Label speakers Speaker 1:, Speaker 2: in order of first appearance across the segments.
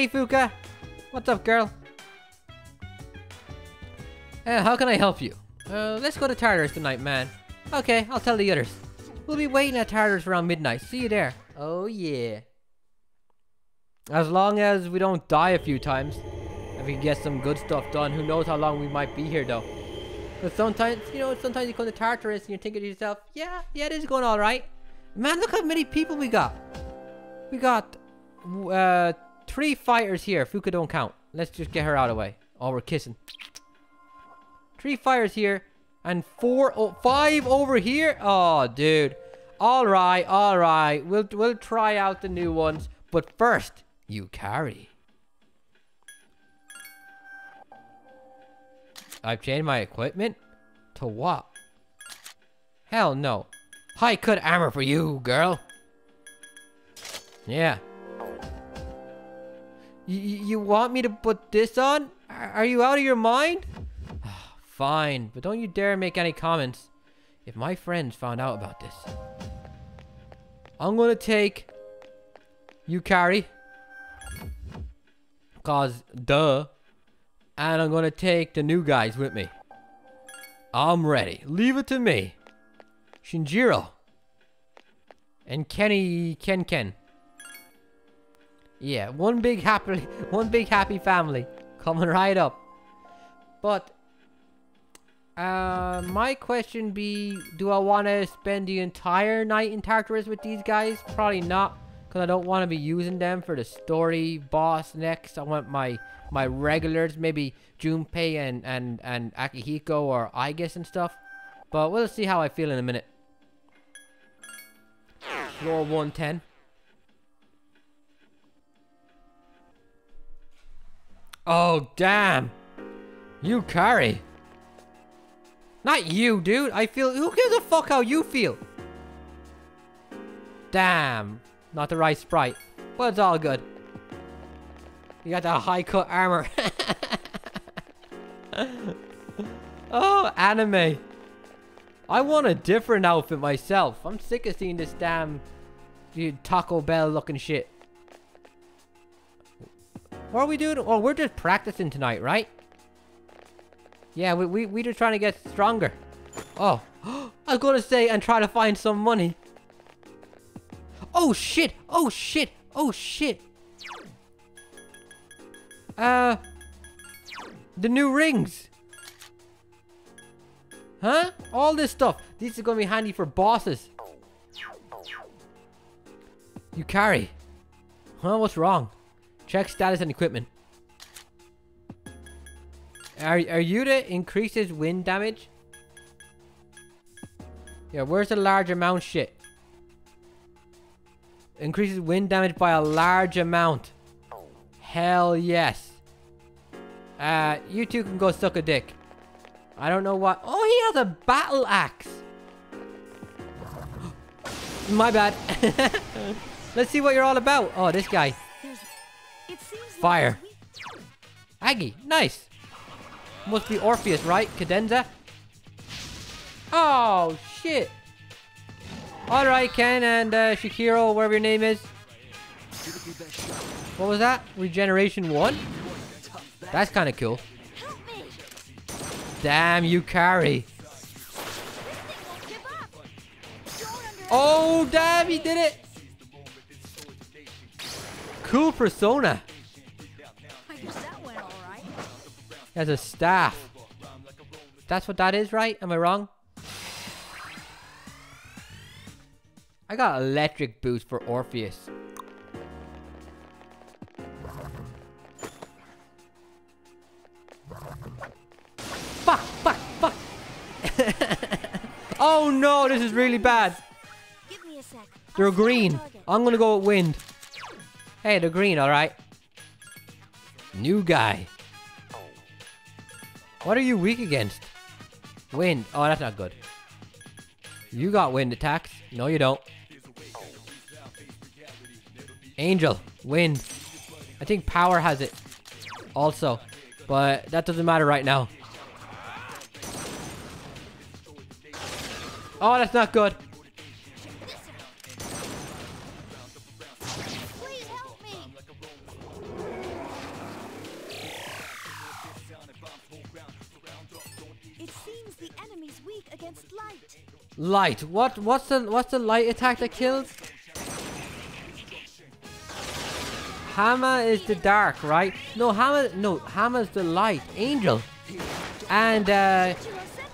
Speaker 1: Hey, Fuka. What's up, girl? Uh, how can I help you? Uh, let's go to Tartarus tonight, man. Okay, I'll tell the others. We'll be waiting at Tartarus around midnight. See you there. Oh, yeah. As long as we don't die a few times. If we can get some good stuff done. Who knows how long we might be here, though. But sometimes, you know, sometimes you come to Tartarus and you're thinking to yourself, yeah, yeah, it is going alright. Man, look how many people we got. We got uh, three fighters here. Fuka don't count. Let's just get her out of the way. Oh, we're kissing. Three fighters here. And four, oh, five over here. Oh, dude. All right, all right. We'll, we'll try out the new ones. But first, Yukari. I've changed my equipment? To what? Hell no. High cut armor for you, girl. Yeah. You want me to put this on? Are you out of your mind? Fine, but don't you dare make any comments. If my friends found out about this. I'm gonna take you, Yukari. Cause, duh. And I'm gonna take the new guys with me. I'm ready. Leave it to me. Shinjiro. And Kenny Ken Ken. Yeah, one big happy one big happy family. Coming right up. But uh my question be do I wanna spend the entire night in Tartarus with these guys? Probably not. Cause I don't want to be using them for the story boss next. I want my my regulars, maybe Junpei and, and, and Akihiko or Aigis and stuff. But we'll see how I feel in a minute. Floor 110. Oh, damn. Yukari. Not you, dude. I feel... Who gives a fuck how you feel? Damn. Not the right sprite. But it's all good. You got that high cut armor. oh, anime. I want a different outfit myself. I'm sick of seeing this damn dude, Taco Bell looking shit. What are we doing? Oh, we're just practicing tonight, right? Yeah, we, we, we just trying to get stronger. Oh, I was gonna say and try to find some money. Oh shit! Oh shit! Oh shit! Uh, the new rings. Huh? All this stuff. These are gonna be handy for bosses. Yukari. Huh? What's wrong? Check status and equipment. Are, are you to increases wind damage? Yeah, where's the large amount shit? Increases wind damage by a large amount. Hell yes. Uh, you two can go suck a dick. I don't know what. Oh, he has a battle axe. My bad. Let's see what you're all about. Oh, this guy. Fire. Agi, nice. Must be Orpheus, right? Cadenza? Oh, shit. Alright, Ken and uh, Shikiro, whatever your name is. What was that? Regeneration 1? That's kind of cool. Damn, Yukari. Oh, damn, he did it. Cool persona. As a staff. That's what that is, right? Am I wrong? I got electric boost for Orpheus. Fuck, fuck, fuck. oh no, this is really bad. They're green. I'm gonna go with wind. Hey, they're green, alright. New guy. What are you weak against? Wind. Oh, that's not good. You got wind attacks. No, you don't. Angel. Wind. I think power has it. Also. But that doesn't matter right now. Oh, that's not good.
Speaker 2: Light.
Speaker 1: What? What's the what's the light attack that kills? Hama is the dark, right? No, Hama. No, Hama's the light. Angel. And uh,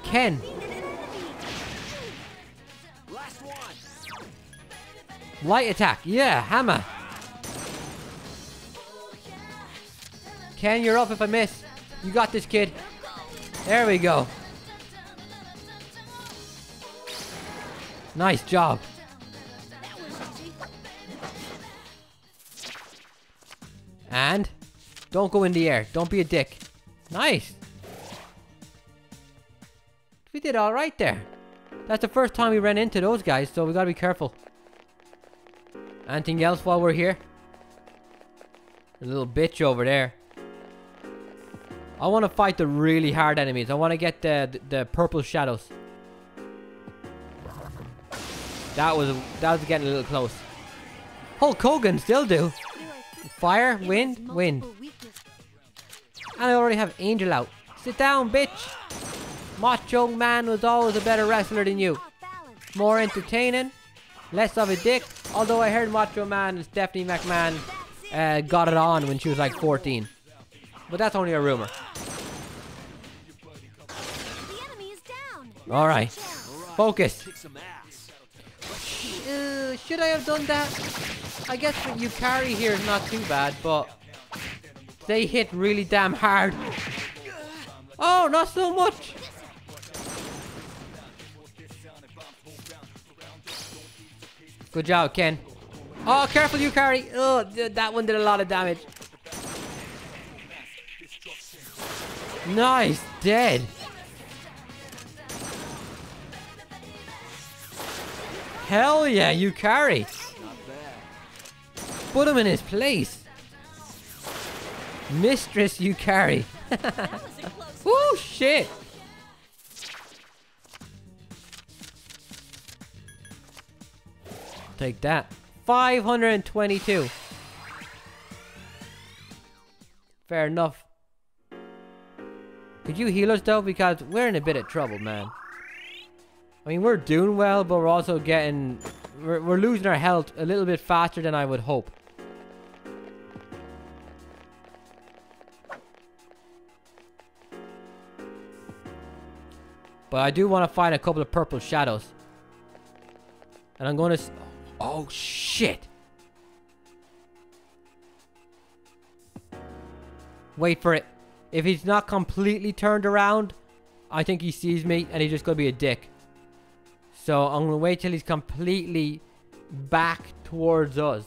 Speaker 1: Ken. Light attack. Yeah, Hama. Ken, you're up if I miss. You got this, kid. There we go. Nice job. And don't go in the air. Don't be a dick. Nice. We did all right there. That's the first time we ran into those guys, so we gotta be careful. Anything else while we're here? A little bitch over there. I want to fight the really hard enemies. I want to get the, the, the purple shadows. That was that was getting a little close. Hulk Hogan still do. Fire, wind, wind. And I already have Angel out. Sit down, bitch. Macho Man was always a better wrestler than you. More entertaining, less of a dick. Although I heard Macho Man and Stephanie McMahon uh, got it on when she was like 14. But that's only a rumor. Alright. Focus. Uh, should I have done that? I guess what Yukari here is not too bad, but they hit really damn hard. Oh, not so much. Good job, Ken. Oh, careful, Yukari. Oh, that one did a lot of damage. Nice, dead. Hell yeah, Yukari. Put him in his place. Mistress, Yukari. oh shit. Take that. 522. Fair enough. Could you heal us though? Because we're in a bit of trouble, man. I mean, we're doing well, but we're also getting... We're, we're losing our health a little bit faster than I would hope. But I do want to find a couple of purple shadows. And I'm going to... Oh, shit! Wait for it. If he's not completely turned around, I think he sees me and he's just going to be a dick. So I'm going to wait till he's completely back towards us.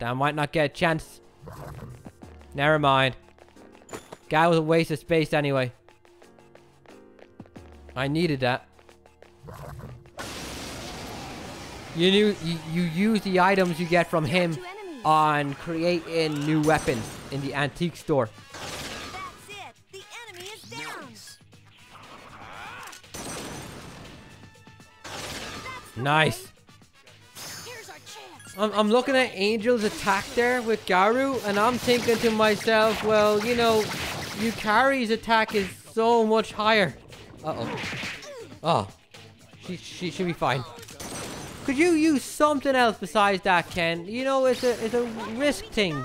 Speaker 1: That might not get a chance. Never mind. Guy was a waste of space anyway. I needed that. You knew you, you use the items you get from him on creating new weapons in the antique store. Nice. I'm, I'm looking at Angel's attack there with Garu, and I'm thinking to myself, well, you know, Yukari's attack is so much higher. Uh-oh. Oh. She, she should be fine. Could you use something else besides that, Ken? You know, it's a, it's a risk thing.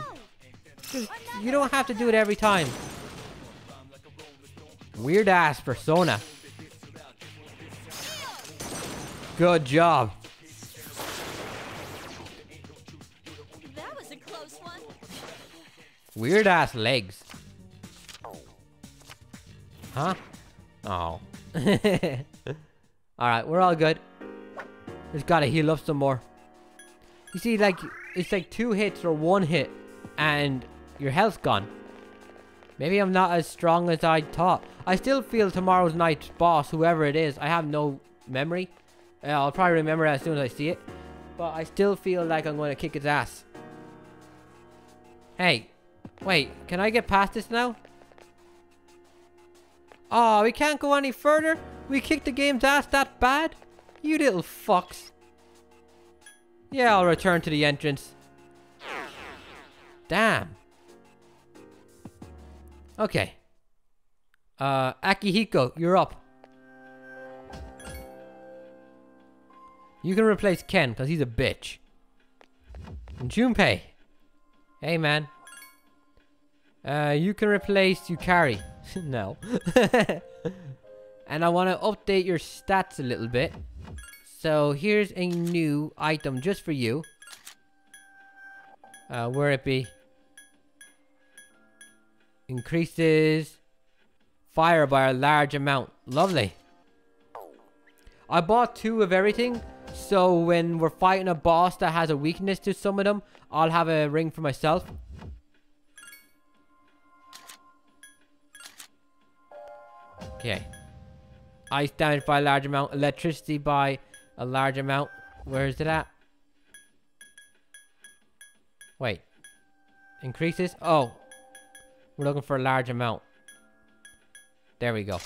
Speaker 1: You don't have to do it every time. Weird ass persona. Good job.
Speaker 2: That was a close one.
Speaker 1: Weird ass legs. Huh? Oh. Alright, we're all good. Just gotta heal up some more. You see, like, it's like two hits or one hit, and your health's gone. Maybe I'm not as strong as I thought. I still feel tomorrow's night's boss, whoever it is, I have no memory. Uh, I'll probably remember as soon as I see it. But I still feel like I'm going to kick his ass. Hey. Wait, can I get past this now? Oh, we can't go any further? We kicked the game's ass that bad? You little fucks. Yeah, I'll return to the entrance. Damn. Okay. Uh, Akihiko, you're up. You can replace Ken because he's a bitch. And Junpei. Hey, man. Uh, you can replace Yukari. no. and I want to update your stats a little bit. So here's a new item just for you. Uh, where it be? Increases fire by a large amount. Lovely. I bought two of everything. So when we're fighting a boss that has a weakness to some of them, I'll have a ring for myself. Okay. Ice damage by a large amount. Electricity by a large amount. Where is it at? Wait. Increases? Oh. We're looking for a large amount. There we go.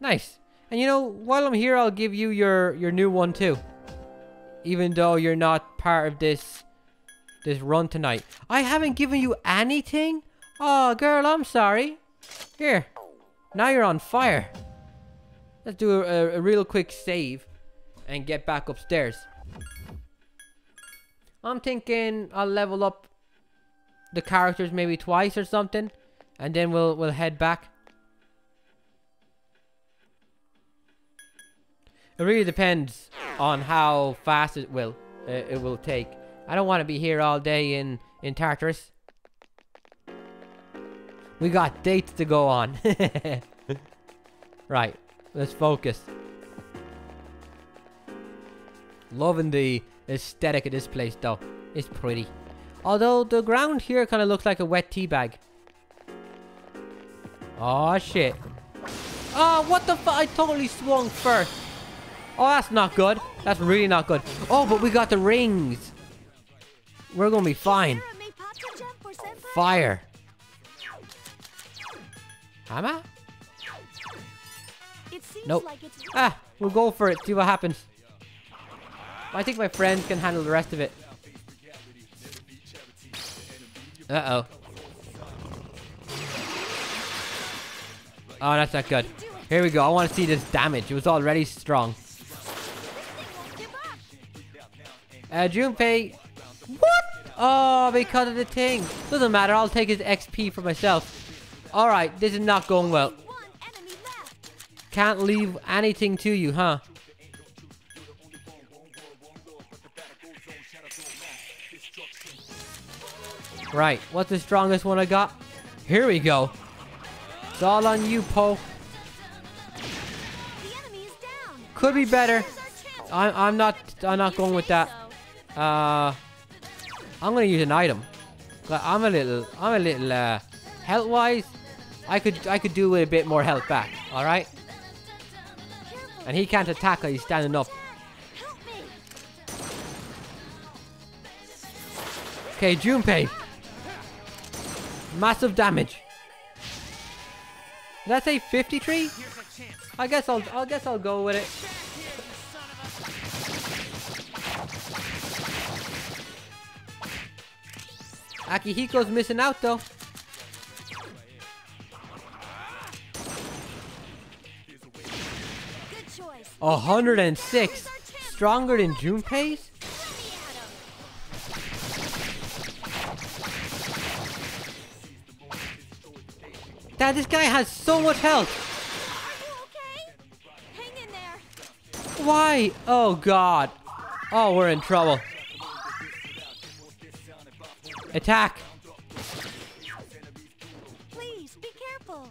Speaker 1: Nice. And you know, while I'm here, I'll give you your, your new one too. Even though you're not part of this this run tonight. I haven't given you anything? Oh, girl, I'm sorry. Here. Now you're on fire. Let's do a, a real quick save and get back upstairs. I'm thinking I'll level up the characters maybe twice or something. And then we'll we'll head back. It really depends on how fast it will uh, it will take. I don't want to be here all day in in Tartarus. We got dates to go on. right, let's focus. Loving the aesthetic of this place though. It's pretty. Although the ground here kind of looks like a wet tea bag. Oh shit. Oh, what the fuck? I totally swung first. Oh, that's not good. That's really not good. Oh, but we got the rings. We're gonna be fine.
Speaker 2: Sarah may pop the jump for senpai.
Speaker 1: Fire.
Speaker 2: Hama?
Speaker 1: Nope. Ah, we'll go for it. See what happens. I think my friends can handle the rest of it. Uh-oh. Oh, that's not good. Here we go. I want to see this damage. It was already strong. Uh, Junpei. What? Oh, because of the thing. Doesn't matter. I'll take his XP for myself. Alright, this is not going well. Can't leave anything to you, huh? Right, what's the strongest one I got? Here we go. It's all on you, Poe. Could be better. I'm, I'm not I'm not going with that. Uh, I'm gonna use an item. But I'm a little, I'm a little, uh, health-wise, I could, I could do with a bit more health back. All right. And he can't attack he's standing up. Okay, Junpei. Massive damage. Did I say 53? I guess I'll, I guess I'll go with it. Akihiko's missing out though.
Speaker 2: Good choice.
Speaker 1: 106. Stronger than Junpei's? Dad, this guy has so much health.
Speaker 2: Okay? Hang in there.
Speaker 1: Why? Oh god. Oh, we're in trouble. Attack.
Speaker 2: Please be careful.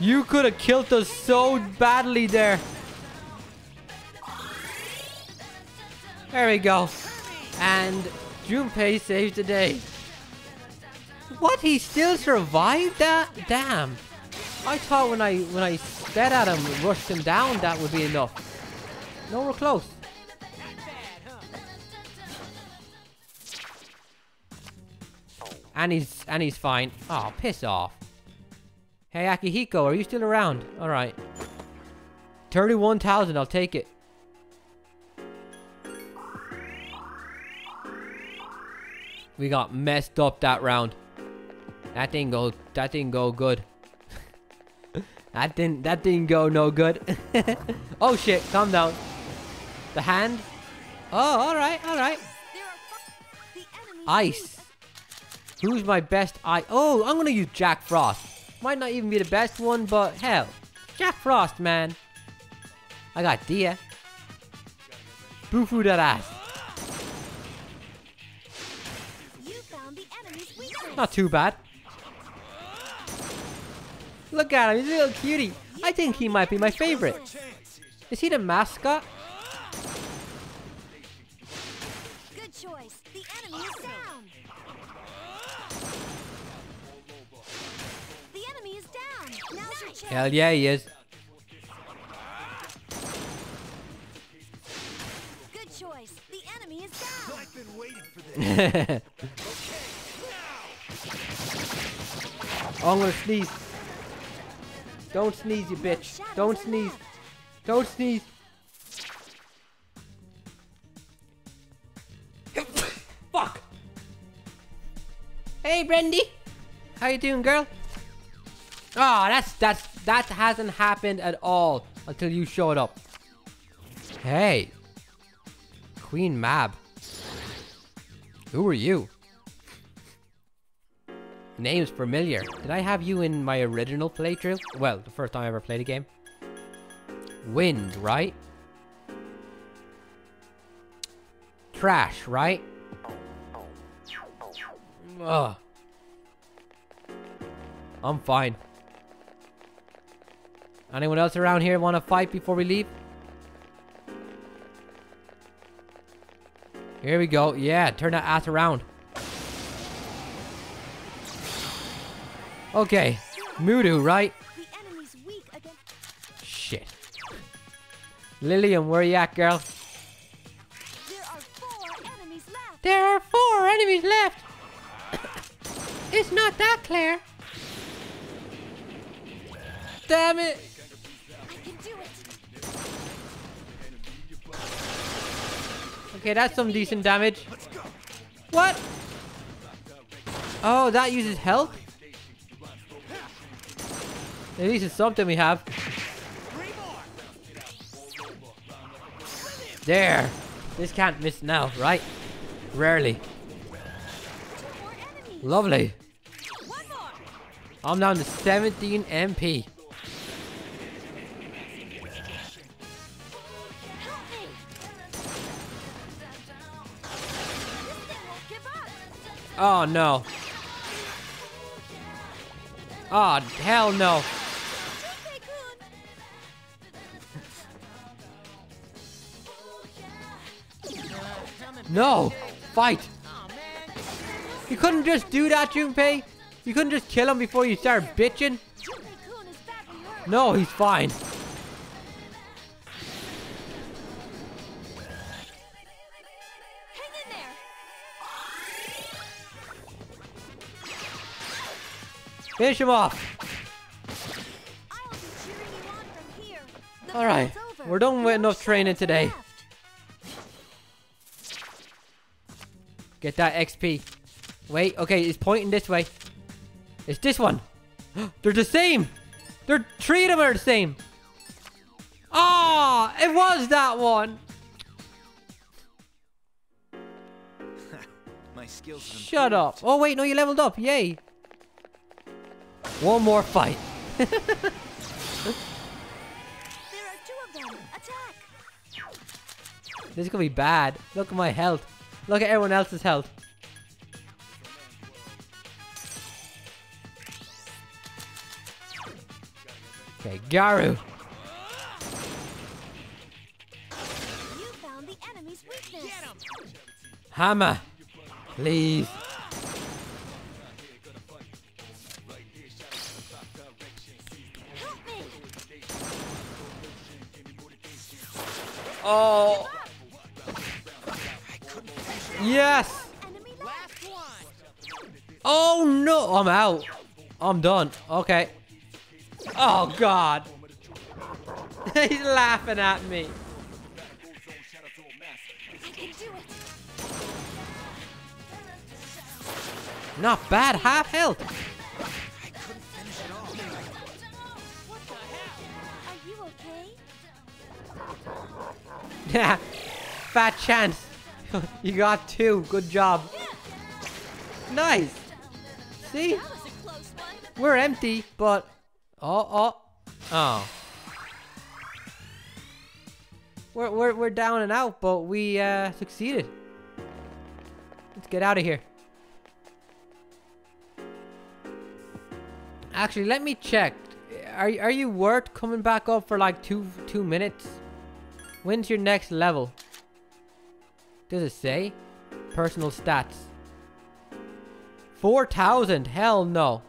Speaker 1: You could have killed us so badly there. There we go. And Junpei saved the day. What? He still survived that? Damn. I thought when I when I sped at him, and rushed him down, that would be enough. No, we're close. And he's and he's fine. Oh, piss off. Hey Akihiko, are you still around? Alright. 31,000, I'll take it. We got messed up that round. That didn't go, that didn't go good. That didn't that didn't go no good. oh shit, calm down. The hand? Oh, alright, alright.
Speaker 2: There are fi- the enemy's
Speaker 1: Ice. Who's my best I Oh, I'm gonna use Jack Frost. Might not even be the best one, but hell. Jack Frost, man. I got Dia. Eh? Bufu that ass.
Speaker 2: weak. You found the enemy's weakness.
Speaker 1: Not too bad. Look at him, he's a little cutie. I think he might be my favorite. Is he the mascot? Hell yeah, he is.
Speaker 2: Good choice. The enemy is down.
Speaker 1: Oh, I'm gonna sneeze. Don't sneeze, you bitch. Don't sneeze. Don't sneeze. Fuck. Hey, Brendy. How you doing, girl? Oh, that's that's that hasn't happened at all until you showed up. Hey, Queen Mab. Who are you? Name's familiar. Did I have you in my original playthrough? Well, the first time I ever played a game. Wind, right? Trash, right? Ugh. I'm fine. Anyone else around here want to fight before we leave? Here we go. Yeah, turn that ass around. Okay. Mudo, right?
Speaker 2: The enemy's weak against.
Speaker 1: Shit. Lillian, where you at, girl? Okay, that's some decent damage. What? Oh, that uses health? At least it's something we have. There. This can't miss now, right? Rarely. Lovely. I'm down to 17 MP. Oh no. Oh, hell no. No! Fight! You couldn't just do that, Junpei? You couldn't just kill him before you start bitching? No, he's fine. Finish him off.
Speaker 2: I'll be cheering you on from here. The
Speaker 1: Alright, we're done with enough training today. Get that XP. Wait, okay, it's pointing this way. It's this one. They're the same. They're three of them are the same. Ah, it was that one.
Speaker 3: My skills
Speaker 1: Shut up. Oh wait, no, you leveled up. Yay. One more fight.
Speaker 2: There are two of them. Attack.
Speaker 1: This is gonna be bad. Look at my health. Look at everyone else's health. Okay, Garu.
Speaker 2: You found the enemy's weakness.
Speaker 1: Hama. Please. I'm done. Okay. Oh, God. He's laughing at me. Not bad. Half health.
Speaker 2: Yeah,
Speaker 1: fat chance. you got two. Good job. Nice. See? We're empty, but... Oh, oh. Oh. We're, we're, we're down and out, but we uh, succeeded. Let's get out of here. Actually, let me check. Are, are you worth coming back up for like two two minutes? When's your next level? Does it say? Personal stats. 4,000? Hell no.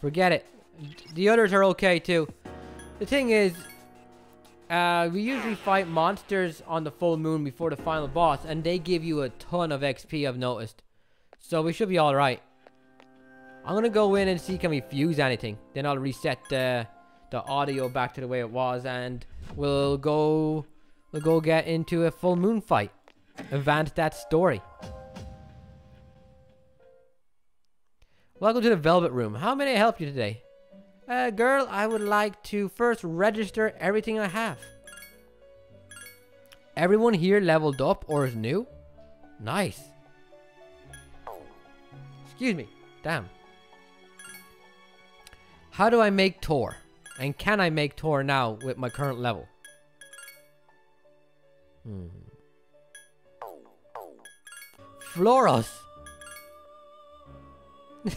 Speaker 1: Forget it. The others are okay too. The thing is, uh, we usually fight monsters on the full moon before the final boss, and they give you a ton of XP, I've noticed. So we should be alright. I'm gonna go in and see can we fuse anything. Then I'll reset the, the audio back to the way it was, and we'll go we'll go get into a full moon fight. Advance that story. Welcome to the Velvet Room. How may I help you today? Uh, girl, I would like to first register everything I have. Everyone here leveled up or is new? Nice. Excuse me. Damn. How do I make Thor? And can I make Thor now with my current level? Hmm. Flauros.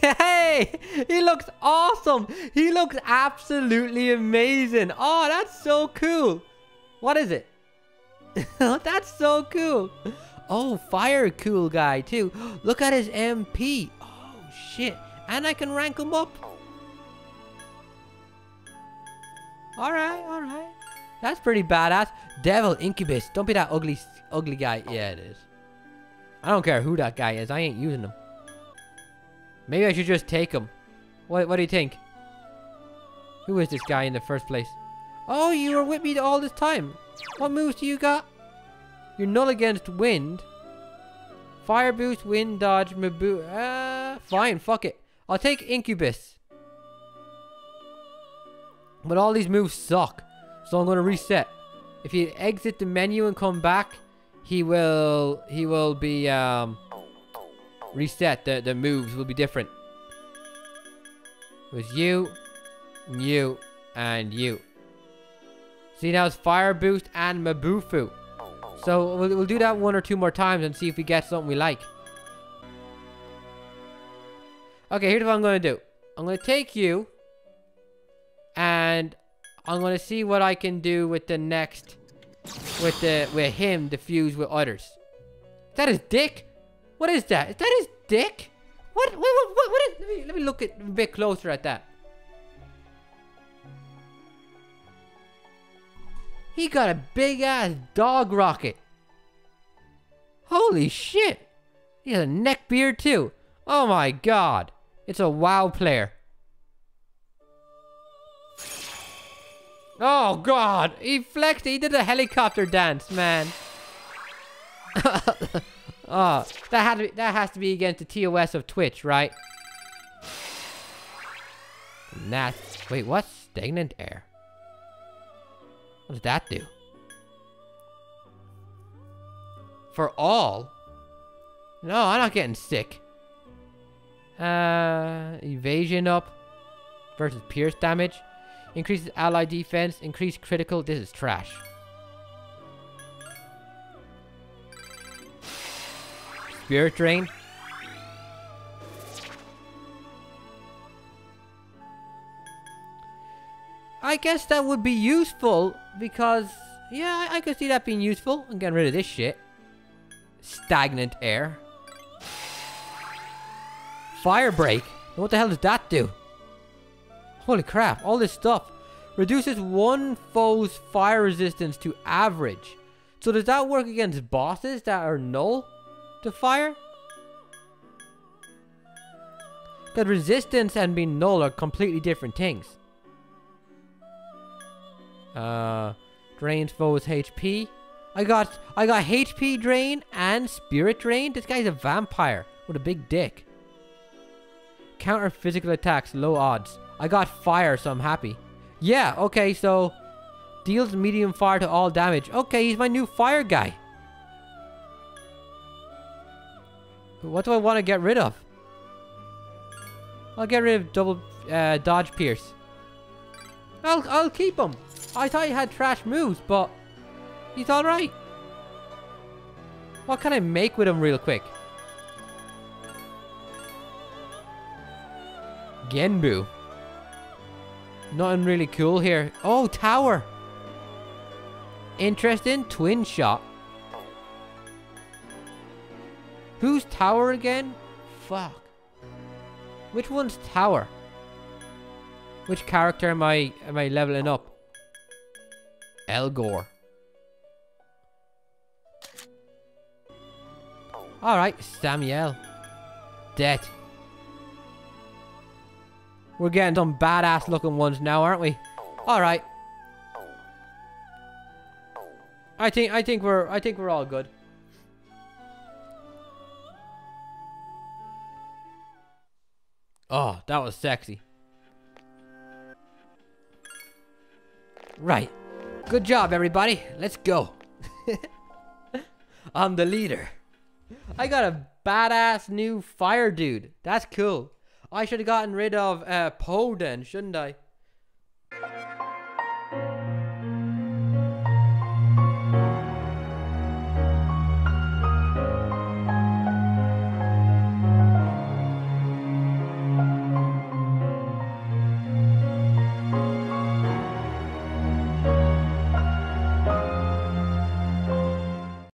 Speaker 1: Hey! He looks awesome! He looks absolutely amazing! Oh, that's so cool! What is it? that's so cool! Oh, fire cool guy too. Look at his MP. Oh, shit. And I can rank him up. Alright, alright. That's pretty badass. Devil Incubus. Don't be that ugly, ugly guy. Yeah, it is. I don't care who that guy is. I ain't using him. Maybe I should just take him. What, what do you think? Who is this guy in the first place? Oh, you were with me all this time. What moves do you got? You're null against wind. Fire boost, wind dodge, mabu. Uh, fine, fuck it. I'll take Incubus. But all these moves suck. So I'm gonna reset. If you exit the menu and come back, he will he will be um reset. The the moves will be different. It was you, you, and you. See now it's fire boost and Mabufu. So we'll, we'll do that one or two more times and see if we get something we like. Okay, here's what I'm gonna do. I'm gonna take you and I'm gonna see what I can do with the next with the with him to fuse with others. Is that his dick? What is that? Is that his dick? What what what, what, what is let me let me look at a bit closer at that. He got a big ass dog rocket. Holy shit. He has a neck beard too. Oh my god. It's a WoW player. Oh god, he flexed. He did a helicopter dance, man. oh, that had to be, that has to be against the TOS of Twitch, right? That wait, what? Stagnant air. What does that do? For all? No, I'm not getting sick. Uh, evasion up versus pierce damage. Increases ally defense. Increase critical. This is trash. Spirit Drain. I guess that would be useful because, yeah, I, could see that being useful. I'm getting rid of this shit. Stagnant air. Fire break. What the hell does that do? Holy crap, all this stuff. Reduces one foe's fire resistance to average. So does that work against bosses that are null to fire? Because resistance and being null are completely different things. Uh, drains foes HP. I got I got HP drain and spirit drain. This guy's a vampire with a big dick. Counter physical attacks, low odds. I got fire, so I'm happy. Yeah, okay, so deals medium fire to all damage. Okay, he's my new fire guy. What do I want to get rid of? I'll get rid of double uh, dodge pierce. I'll I'll keep him. I thought he had trash moves, but he's all right. What can I make with him real quick? Genbu. Nothing really cool here. Oh, tower. Interesting. Twin shot. Who's tower again? Fuck. Which one's tower? Which character am I am I leveling up? Elgor. Alright, Samael. Dead. We're getting some badass looking ones now, aren't we? Alright. I think I think we're I think we're all good. Oh, that was sexy. Right. Good job, everybody. Let's go. I'm the leader. I got a badass new fire dude. That's cool. I should have gotten rid of uh, Poe shouldn't I?